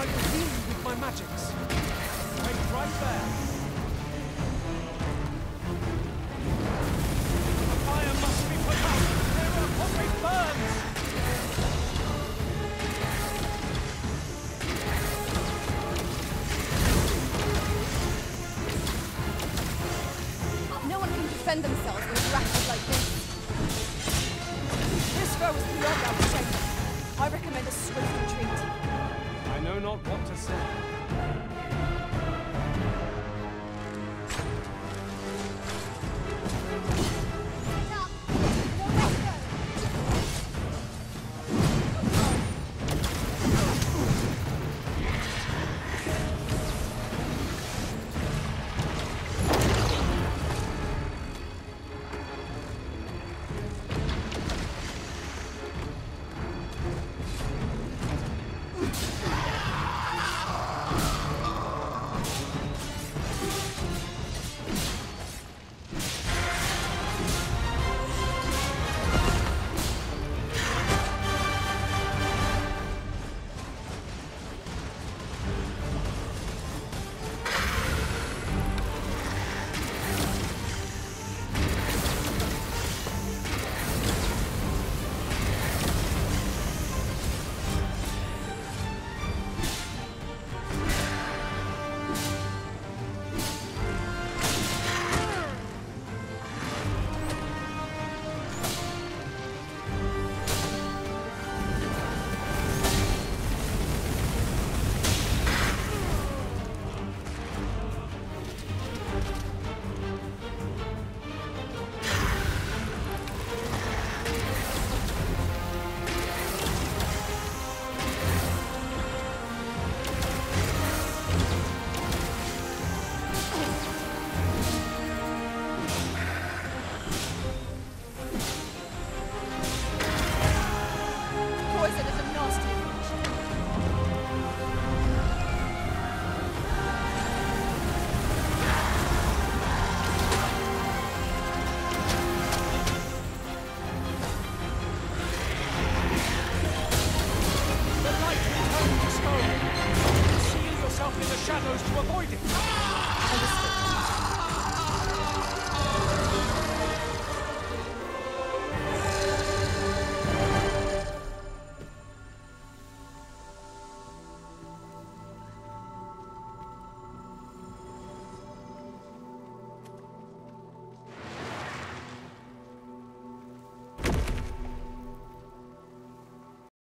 I you with my magics. Wait right there. The fire must be put out. There are hungry burns. No one can defend themselves when grappled like this. This foe is beyond our strength. I recommend a swift retreat. Know not what to say. close to avoiding.